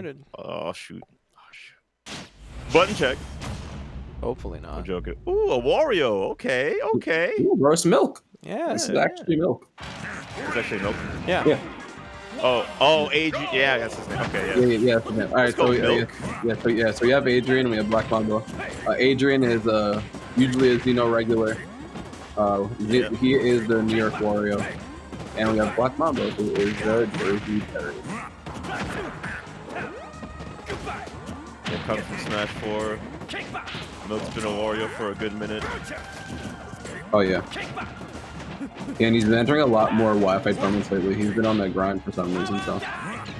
started. Oh shoot. Oh shoot. Button check. Hopefully not. I'm joking. Ooh, a Wario. Okay, okay. Ooh, roast milk. Yeah. This is actually milk. It's actually milk. Yeah. Yeah. Oh, oh, Adrian. Yeah, that's his name. Okay, Yeah, yeah. yeah, yeah. that's the name. All right, so yeah, yeah, yeah, so yeah, so we have Adrian and we have Black Mamba. Uh, Adrian is uh usually a Xeno regular. Uh, he, Yeah. he is the New York Wario, and we have Black Mamba who is the Jersey Terry. It comes from Smash 4. Milk's been a Wario for a good minute. Oh yeah. And he's been entering a lot more Wi-Fi tournaments lately. He's been on that grind for some reason. So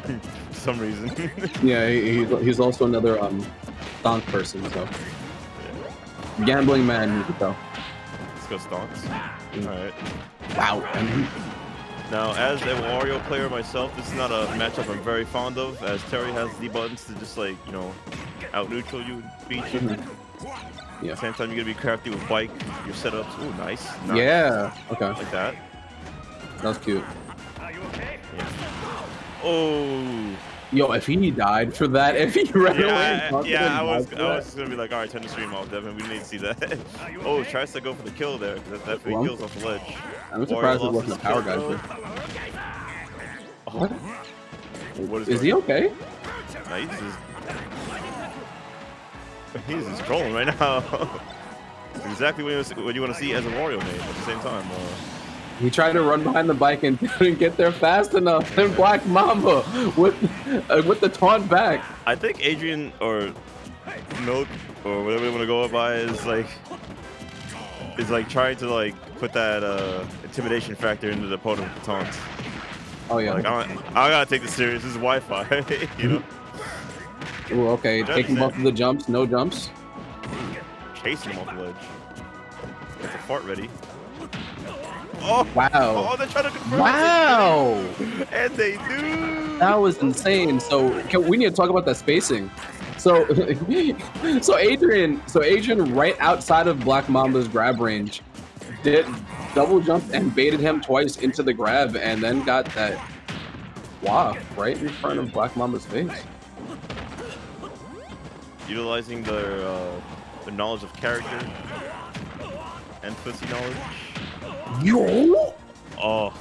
some reason. yeah, he, he's, he's also another um donk person. So gambling man, you could tell. Let's go stonks. Alright. Wow. Now, as a Wario player myself, this is not a matchup I'm very fond of, as Terry has the buttons to just like, you know, out neutral you, beat you. Mm-hmm. Yeah. At the same time, you're gonna be crafty with bike, your setups. Ooh, nice. nice. yeah. Okay. Like that. That was cute. Are you okay? Yeah. Oh. Yo, if he died for that, if he ran away, Yeah, fucking yeah, I was, I was gonna be like, alright, turn the stream off, Devin. We need to see that. oh, tries to go for the kill there. That, that Well, kills off the ledge. I'm surprised it wasn't a power guy. Oh, What is Is he okay? Nah, he's just, trolling right now. Exactly what you, what you want to see as a Wario main at the same time. Uh, He tried to run behind the bike and didn't get there fast enough. And Black Mamba with uh, with the taunt back. I think Adrian or Milk or whatever you want to go by is like is like trying to like put that uh, intimidation factor into the opponent with taunts. Oh yeah. Like I, I gotta take this serious. This is Wi-Fi, you know. Ooh, okay, Judge taking both of the jumps, no jumps. Chasing him off the ledge. It's a fart ready. Oh, Wow. oh, they're trying to confirm. Wow. And they do. That was insane. So can, we need to talk about that spacing. So, so Adrian, so Adrian, right outside of Black Mamba's grab range, did double jump and baited him twice into the grab, and then got that waft right in front of Black Mamba's face. Utilizing their uh, their knowledge of character and pussy knowledge. Yo. Oh.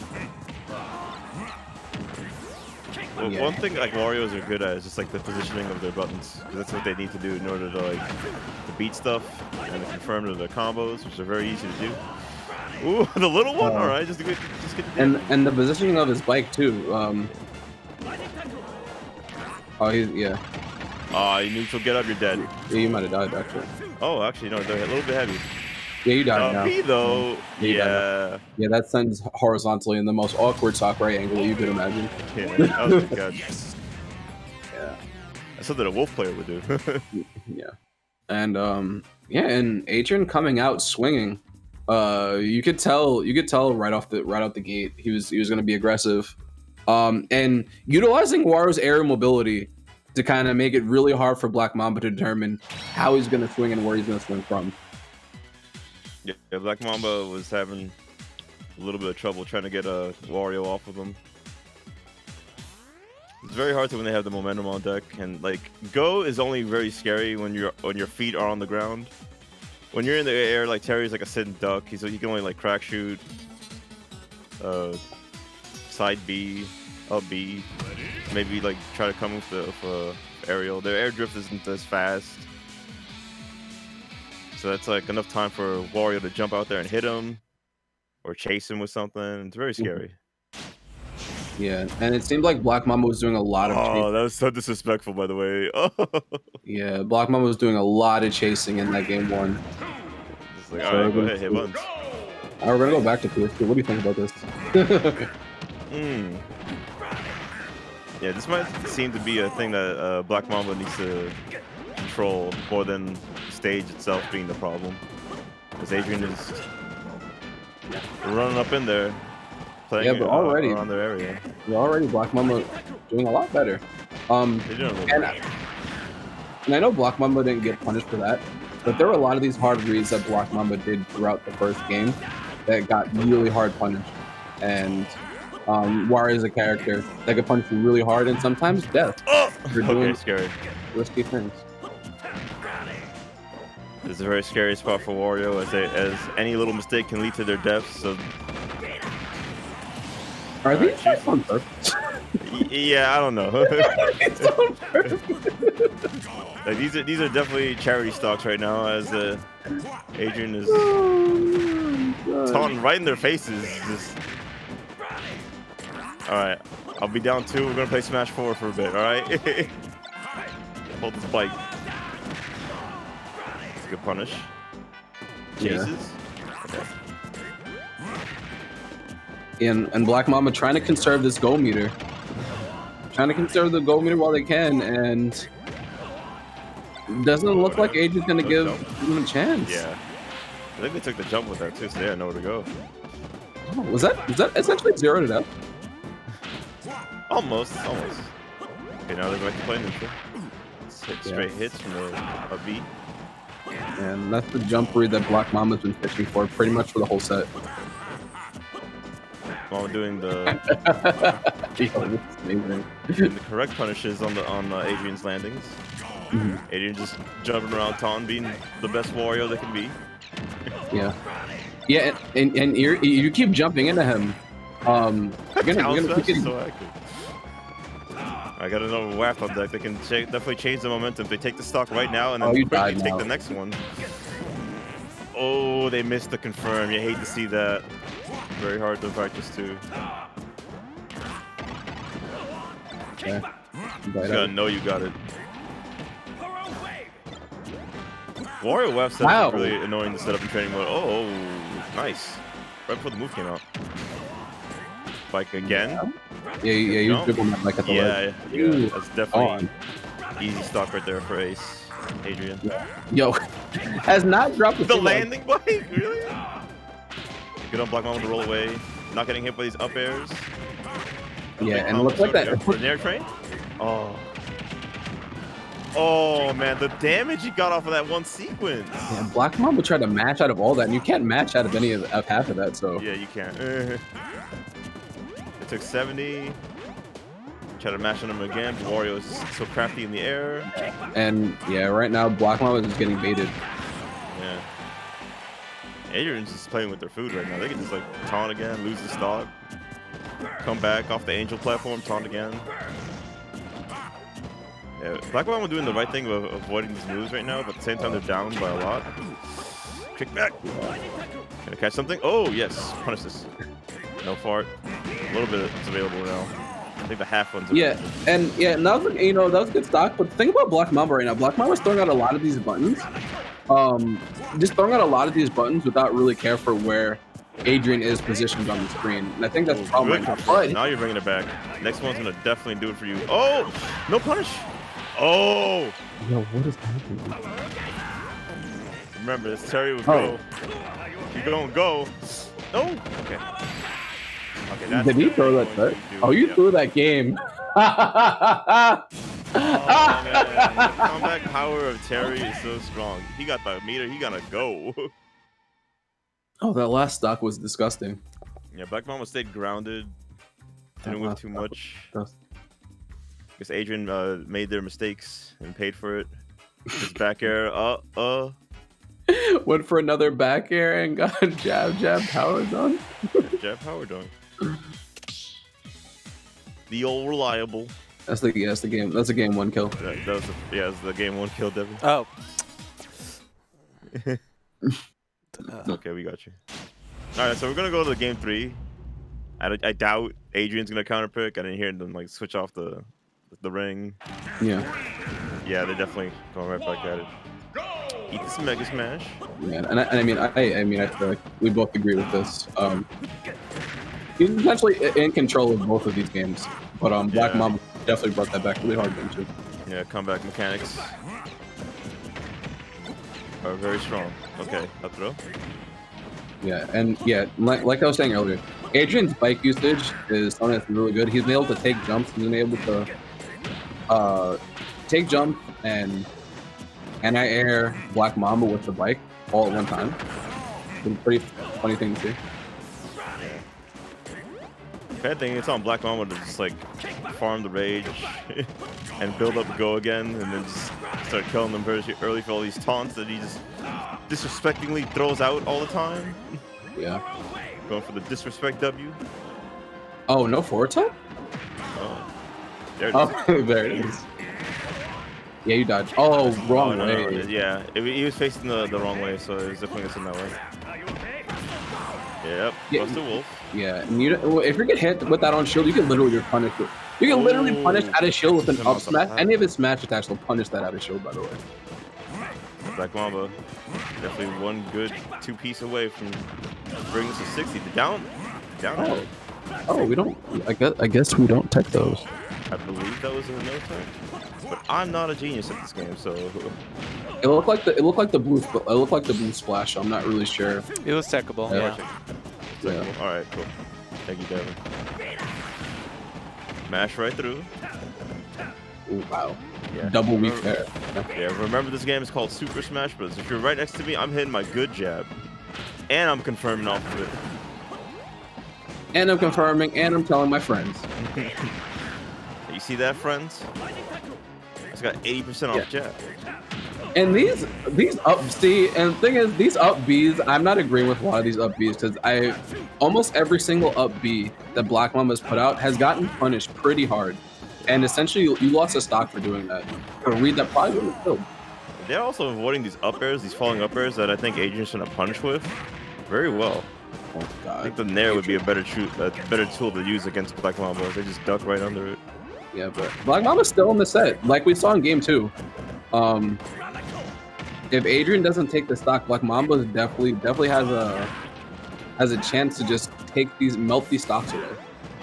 Well. One thing like Warios are good at is just like the positioning of their buttons. That's what they need to do in order to like to beat stuff and to confirm their combos, which are very easy to do. Ooh, the little one. Uh, All right, just get just get the And and the positioning of his bike too. Um. Oh, he's yeah. Ah, you neutral. Get up. You're dead. Yeah, you might have died actually. Oh, actually, no, they're a little bit heavy. Yeah, you died Uh, now. me though, Yeah, you yeah, Yeah, that sends horizontally in the most awkward Sakurai angle you could imagine. yeah, that was a good catch. Yeah. That's something a wolf player would do. Yeah. And um yeah, and Adrian coming out swinging. Uh you could tell you could tell right off the right out the gate he was he was going to be aggressive. Um and utilizing Wario's air mobility to kind of make it really hard for Black Mamba to determine how he's going to swing and where he's going to swing from. yeah, Black Mamba was having a little bit of trouble trying to get a Wario off of him. It's very hard to when they have the momentum on deck, and like Go is only very scary when your when your feet are on the ground. When you're in the air, like Terry's like a sitting duck. He's he can only like crack shoot, uh, side B, up B, maybe like try to come with the with, uh, aerial. Their air drift isn't as fast. So that's like enough time for Wario to jump out there and hit him or chase him with something. It's very scary. Yeah, and it seemed like Black Mamba was doing a lot of Oh, chasing. that was so disrespectful, by the way. Oh, Yeah, Black Mamba was doing a lot of chasing in that game one. it's like, all right, go ahead, hit buttons. Uh, we're gonna go back to PS2. What do you think about this? Mm. Yeah, this might seem to be a thing that uh, Black Mamba needs to control more than the stage itself being the problem. Because Adrian is running up in there, playing Yeah, but uh, already- around their area. We're already Black Mamba doing a lot better. Um, They're doing a little and, bit. and I know Black Mamba didn't get punished for that, but there were a lot of these hard reads that Black Mamba did throughout the first game that got really hard punished. And um, Wario is a character that can punch you really hard and sometimes death. Oh! You're Okay, doing scary. risky things. This is a very scary spot for Wario, as they, as any little mistake can lead to their death. So Are these guys Jesus. on purpose? yeah, I don't know. It's on purpose. like, these are these are definitely charity stocks right now, as uh, Adrian is Oh, taunting right in their faces. Just all right. I'll be down two. We're gonna play Smash Four for a bit. All right. Hold this bike. It's a good punish. Yeah. Okay. and, and Black Mamba trying to conserve this gold meter. Trying to conserve the gold meter while they can, and doesn't look like Age is gonna give him a chance. Yeah. I think they took the jump with that too, so they had nowhere to go. Oh, was that was that essentially zeroed it death? Almost, almost. Okay, now they're going to play neutral. Hit Yeah. straight hits from a, a beat. And that's the jump read that Black Mamba's been fishing for pretty much for the whole set. While doing the, doing the correct punishes on the on uh, Adrian's landings. Mhm. Adrian just jumping around taunting, being the best Wario that can be. Yeah, yeah, and and you're, you keep jumping into him. Um, you're gonna, you're gonna Smash keep is getting so active. I got another WAF on deck. They can cha- definitely change the momentum. They take the stock right now and then Oh, you quickly take now. the next one. Oh, they missed the confirm. You hate to see that. Very hard to practice too. yeah. You gotta know you got it. Wario Web set Wow. really annoying to set up in training mode. Oh, nice. Right before the move came out. Bike again? Yeah, yeah, yeah, you dribble that like at the. Yeah, yeah, that's definitely on. easy stock right there for Ace. Adrian. Yo, has not dropped The landing bike? Really? Good on Black Mamba to roll away. Not getting hit by these up airs. Yeah, and Mama look like that. The Nair train? Oh. Oh man, the damage he got off of that one sequence. Yeah, Black Mamba tried to match out of all that, and you can't match out of any of, of half of that. So Yeah, you can't. Took 70. Try to mash on him again. Wario is so crafty in the air. and yeah, right now Black Mamba is getting baited. Yeah. Adrian's just playing with their food right now. They can just like taunt again, lose the stock, come back off the angel platform, taunt again. Yeah, Black Mamba doing the right thing of avoiding these moves right now, but at the same time they're down by a lot. Kick back. Gonna catch something? Oh yes, punish this. No fart. A little bit is available now. I think the half one's Yeah, and yeah, and that was you know that was good stock. But the thing about Black Mamba right now, Black Mamba's throwing out a lot of these buttons. Um, just throwing out a lot of these buttons without really care for where Adrian is positioned on the screen. And I think that's Oh, the problem good right now. But Now you're bringing it back. Next one's gonna definitely do it for you. Oh, no punish. Oh, yo, what is happening? remember this Terry would Oh. go. You don't go. No. Okay. Okay. Did he throw that to do. Oh, you Yeah. threw that game. Oh man, the comeback power of Terry is so strong. He got the meter. He gotta go. oh, that last stock was disgusting. yeah, Black Mamba stayed grounded. Didn't whip too much. Guess Adrian uh, made their mistakes and paid for it. His back air. Uh, uh. Went for another back air and got jab jab power done. Jeff Howard doing. The old reliable. That's the yeah, that's the game. That's a game one kill. That, that was the, yeah, it was the game one kill, Devin. Oh. okay, we got you. All right, so we're gonna go to the game three. I, I doubt Adrian's gonna counter pick. I didn't hear them like switch off the the ring. Yeah, Yeah, they're definitely going right back at it. Eat this Mega Smash. yeah. And I, and I mean, I, I mean, I feel like we both agree with this. Um, he's essentially in control of both of these games, but um, Black Yeah. Mamba definitely brought that back really hard into. Yeah, comeback mechanics are very strong. Okay, up throw. Yeah, and yeah, like, like I was saying earlier, Adrian's bike usage is something that's really good. He's been able to take jumps. He's been able to uh, take jump and anti-air Black Mamba with the bike all at one time. Been a pretty funny thing to see. Bad thing, it's on Black Mamba to just like farm the rage and build up go again, and then just start killing them very early for all these taunts that he just disrespectingly throws out all the time. Yeah. Going for the disrespect W. Oh, no forward tilt? Oh, there it oh, is. Oh, there it is. Yeah, you died. Oh, wrong Oh, no, way. no, yeah, it, he was facing the, the wrong way, so it was definitely send that way. Yep, Yeah. Buster Wolf. Yeah, and you don't- if you get hit with that on shield, you can literally get punished. You can literally Ooh. punish out of shield with an up smash. Any of his smash attacks will punish that out of shield, by the way. Black Mamba. Definitely one good two piece away from bringing us to 60. The down, down. Oh. Oh, we don't. I guess. I guess we don't tech those. I believe that was in the military. But I'm not a genius at this game, so It looked like the. It looked like the blue. It looked like the blue splash. I'm not really sure. It was techable. Yeah. Yeah. Yeah. all right, cool. Thank you, Devin. Mash right through. Ooh, wow. Yeah. Double weak Remember- there. Yeah, remember this game is called Super Smash Bros. If you're right next to me, I'm hitting my good jab, and I'm confirming off of it. And I'm confirming, and I'm telling my friends. You see that, friends? It's got 80% off jab. And these these up see, and the thing is, these up Bs, I'm not agreeing with a lot of these up Bs because I almost every single up B that Black Mamba's put out has gotten punished pretty hard. And essentially, you, you lost a stock for doing that. For a read that probably would have killed. They're also avoiding these up airs, these falling up airs that I think Adrian's gonna punish with very well. Oh god. I think the Nair would be a better tool, a better tool to use against Black Mamba. They just duck right under it. Yeah, but Black Mamba's still in the set, like we saw in game two. Um, if Adrian doesn't take the stock, Black Mamba definitely definitely has a has a chance to just take these melt these stocks away.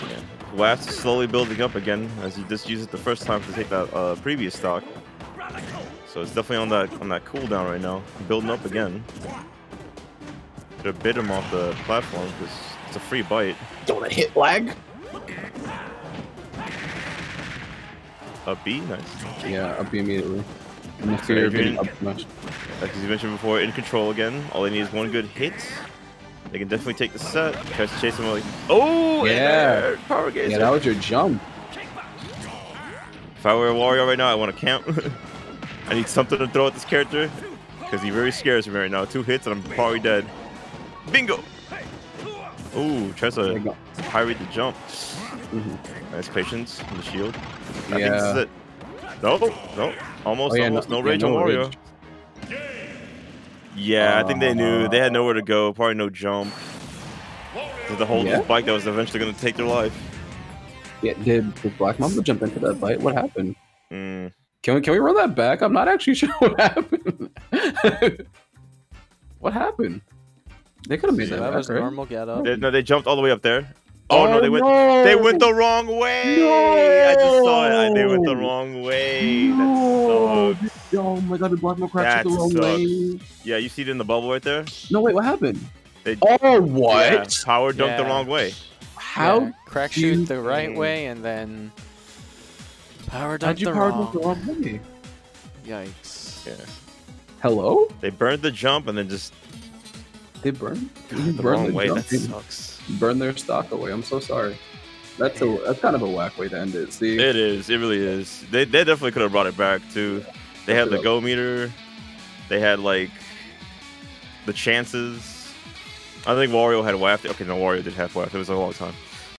Yeah. Wafts is slowly building up again as he just used it the first time to take that uh, previous stock. So it's definitely on that on that cooldown right now, building up again. Should have bit him off the platform because it's a free bite. Don't let hit lag. A B, nice. Yeah, up immediately. And the fear of being Adrian? up. Like you mentioned before, in control again. All they need is one good hit. They can definitely take the set. Tries to chase him like, oh, Yeah. Power Geyser. Yeah, that was your jump. If I were a Wario right now, I want to camp. I need something to throw at this character because he very scares me right now. Two hits and I'm probably dead. Bingo! Ooh, tries to high rate the jump. Mhm. Nice patience on the shield. I think Yeah. this is it. No, no, almost, Oh, yeah, almost. no- No, yeah, no on Wario. rage. Yeah, I think they knew. They had Uh, nowhere to go. Probably no jump. To the whole Yeah. bike that was eventually going to take their life. Yeah, did, did Black Mamba jump into that bite? What happened? Mm. Can we can we run that back? I'm not actually sure what happened. what happened? They could have made So that, that was right? normal get up. They, no, they jumped all the way up there. Oh, no, they went. They went the wrong way. No. I just saw it. I- They went the wrong way. No. That sucks. Oh my god, the Black Mamba crashed the That wrong sucks. way. Yeah, you see it in the bubble right there. No, wait, what happened? They- oh, what? Yeah, power dunked the wrong way. How Yeah, crack you- shoot the right way and then power how'd dunk you the power wrong. the wrong way? Yikes. Yeah, Hello? they burned the jump and then just They burned. the burned wrong way. That sucks. burn their stock away. I'm so sorry. That's a that's kind of a whack way to end it. See, It is. It really is. They, they definitely could have brought it back too. They had the go meter. They had like the chances. I think Wario had WAF. Okay, no, Wario did have WAF. It was a long time.